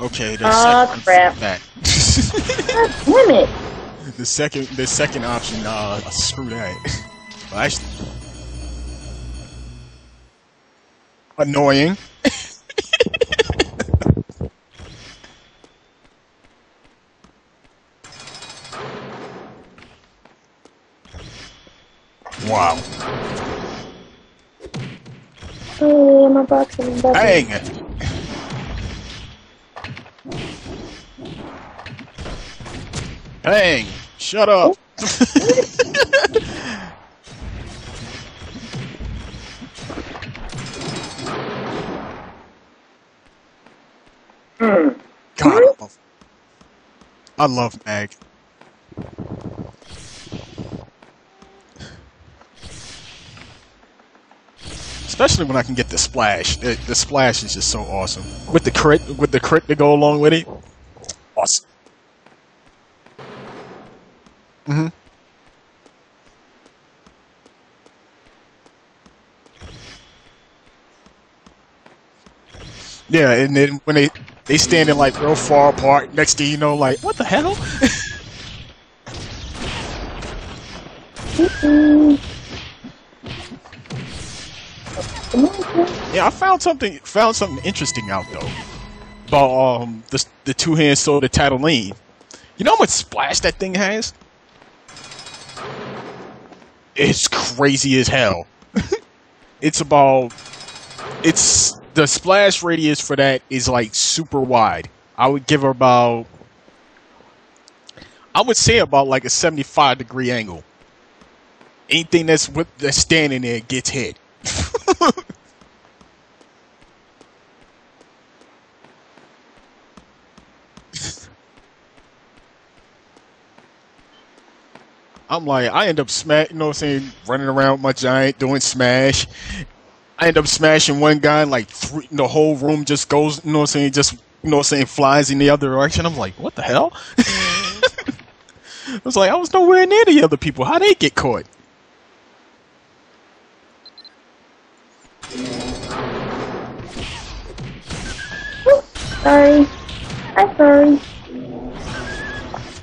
Okay, the Aw, second crap. that. Damn it. the second the second option, uh screw that. Well, actually annoying. wow. Oh, my box is Dang it. Dang, shut up. Hmm. God, I love, I love Mag. Especially when I can get the splash. The, the splash is just so awesome. With the crit, with the crit to go along with it. Awesome. Hmm Yeah, and then when they they standing like real far apart, next thing you know, like what the hell? Yeah, I found something found something interesting out though about um the the two hand sword of Tatooine. You know how much splash that thing has? It's crazy as hell. it's about it's the splash radius for that is like super wide. I would give her about I would say about like a 75 degree angle. Anything that's with that's standing there gets hit. I'm like, I end up smash, you know what I'm saying, running around with my giant doing smash. I end up smashing one guy, like three, the whole room just goes, you know what I'm saying, just, you know what I'm saying, flies in the other direction. I'm like, what the hell? Mm-hmm. I was like, I was nowhere near the other people. How they get caught? Sorry. I'm sorry.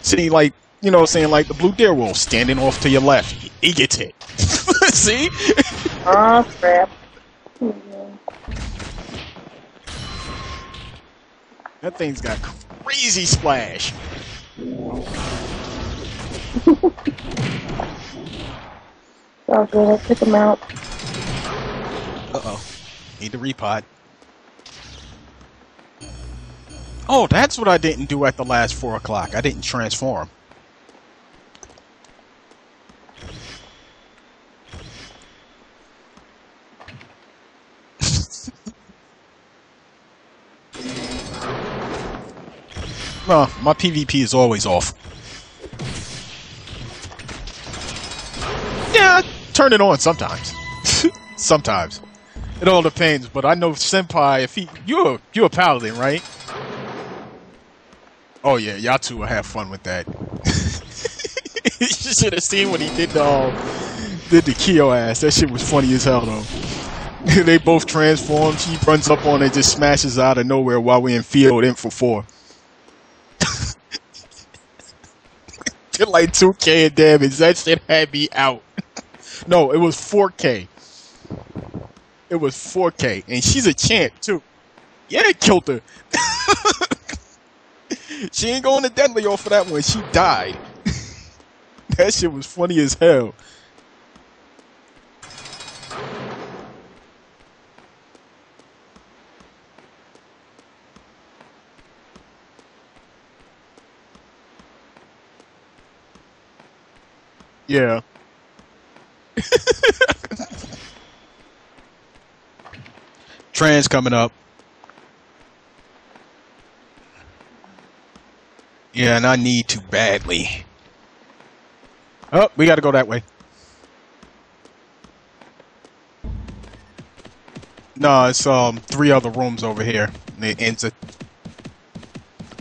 See, like, you know what I'm saying, like the blue deer wolf standing off to your left. He, gets hit. See? Aw, crap. That thing's got crazy splash. All good. I took him out. Uh oh. Need to repot. Oh, that's what I didn't do at the last four o'clock. I didn't transform. No, my PvP is always off. Yeah, I turn it on sometimes. sometimes. It all depends, but I know Senpai, if he you're you're a paladin, right? Oh yeah, y'all two will have fun with that. you should have seen when he did the um, did the Kyo ass. That shit was funny as hell though. they both transform. She runs up on it, just smashes out of nowhere while we're in field in for four. Like 2k in damage. That shit had me out. no, it was 4k. It was 4k, and she's a champ too. Yeah, it killed her. she ain't going to deadly off for that one. She died. that shit was funny as hell. Yeah. Trans coming up. Yeah, and I need to badly. Oh, we gotta go that way. No, it's um three other rooms over here. It ends at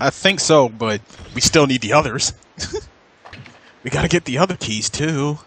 I think so, but we still need the others. We gotta get the other keys too.